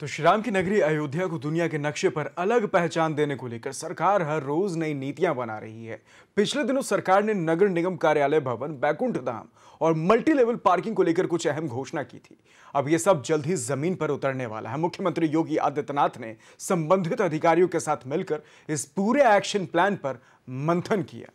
तो श्री राम की नगरी अयोध्या को दुनिया के नक्शे पर अलग पहचान देने को लेकर सरकार हर रोज नई नीतियाँ बना रही है। पिछले दिनों सरकार ने नगर निगम कार्यालय भवन बैकुंठ धाम और मल्टी लेवल पार्किंग को लेकर कुछ अहम घोषणा की थी। अब यह सब जल्द ही ज़मीन पर उतरने वाला है। मुख्यमंत्री योगी आदित्यनाथ ने संबंधित अधिकारियों के साथ मिलकर इस पूरे एक्शन प्लान पर मंथन किया।